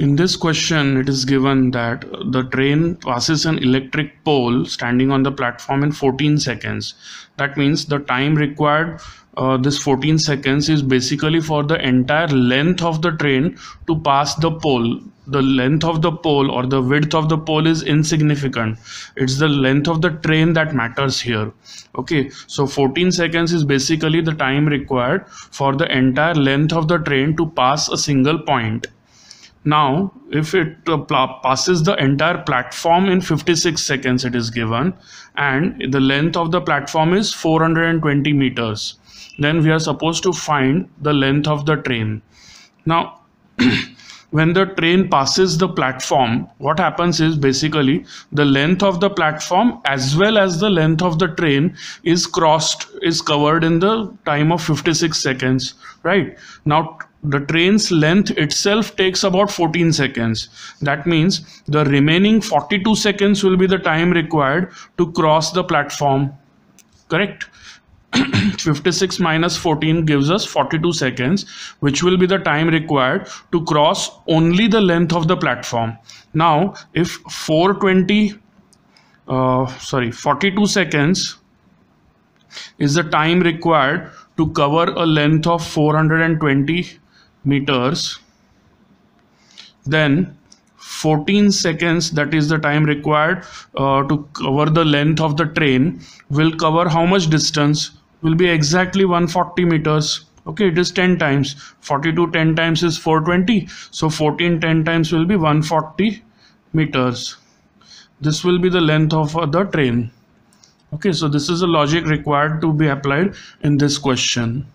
in this question it is given that the train passes an electric pole standing on the platform in 14 seconds. That means the time required uh, this 14 seconds is basically for the entire length of the train to pass the pole. The length of the pole or the width of the pole is insignificant. It's the length of the train that matters here. Okay so 14 seconds is basically the time required for the entire length of the train to pass a single point now if it uh, passes the entire platform in 56 seconds it is given and the length of the platform is 420 meters then we are supposed to find the length of the train. Now when the train passes the platform what happens is basically the length of the platform as well as the length of the train is crossed is covered in the time of 56 seconds right now the train's length itself takes about 14 seconds. That means the remaining 42 seconds will be the time required to cross the platform. Correct? 56 minus 14 gives us 42 seconds, which will be the time required to cross only the length of the platform. Now, if 420, uh, sorry, 42 seconds is the time required to cover a length of 420 meters then 14 seconds that is the time required uh, to cover the length of the train will cover how much distance will be exactly 140 meters. Okay it is 10 times. 42 10 times is 420 so 14 10 times will be 140 meters. This will be the length of uh, the train. Okay so this is a logic required to be applied in this question